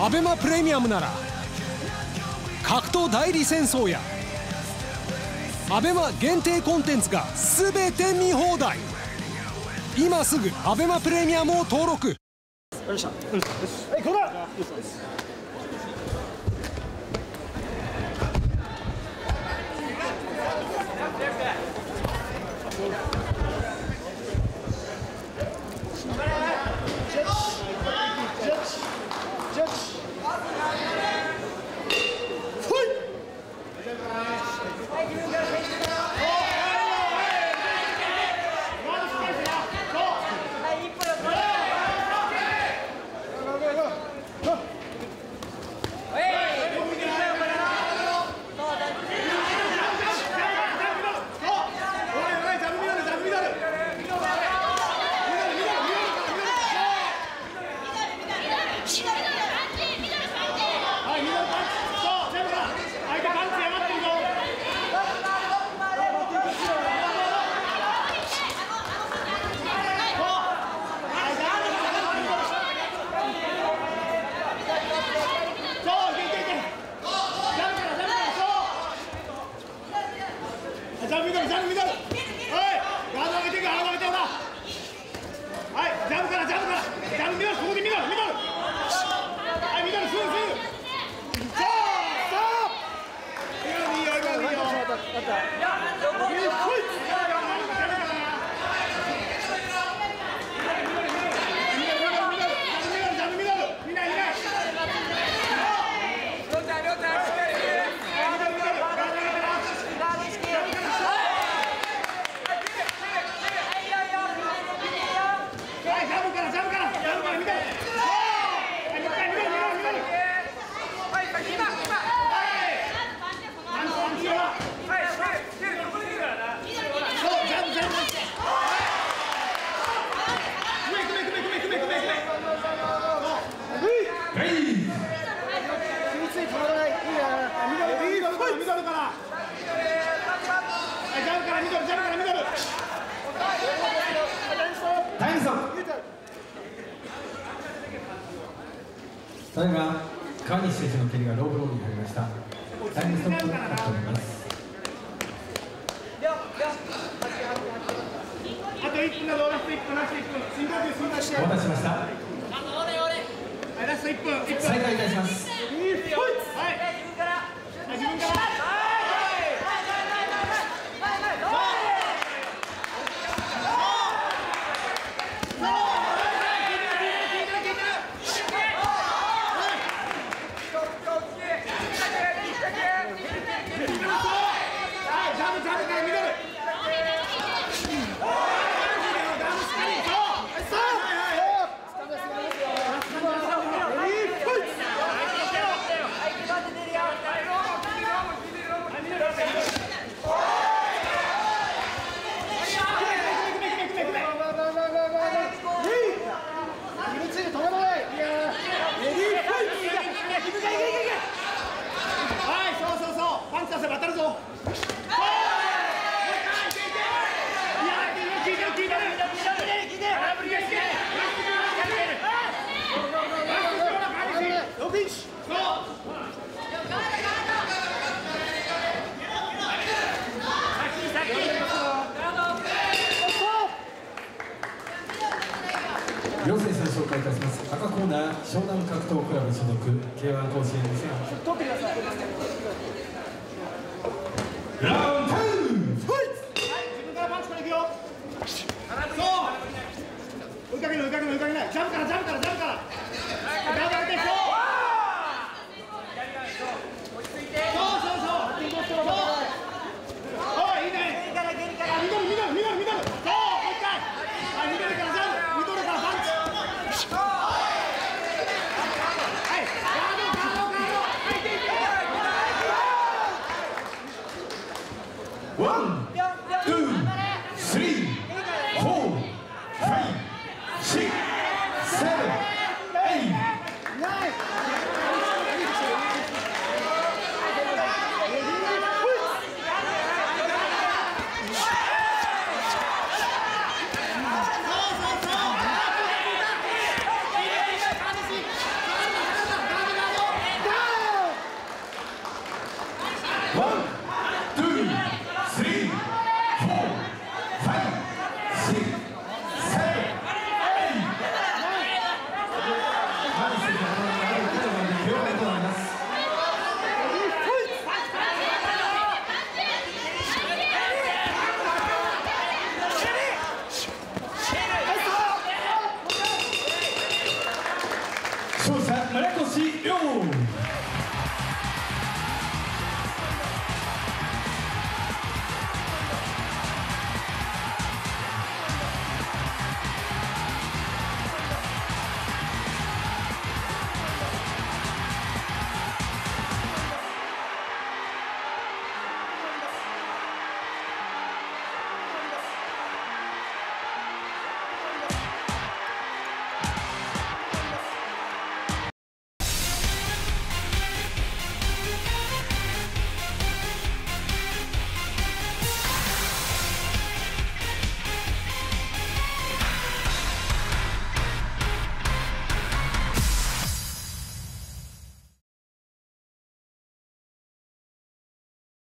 アベマプレミアムなら格闘代理戦争やアベマ限定コンテンツが全て見放題。今すぐアベマプレミアムを登録。よいしょ、うん、はいこだはいジャブからジャブからジャブ見ろここで見ろ見ろ that. ただいま川西選手の蹴りがローブローに入りましたタイムストップとなっておりますあと1分だぞラスト1分ラスト1分深呼吸深呼吸お待たせしましたはいラスト1分1分再開いたしますはい自分から自分から両選手を紹介いたします。赤コーナー湘南格闘クラブ所属 K1 甲子園2008取 One.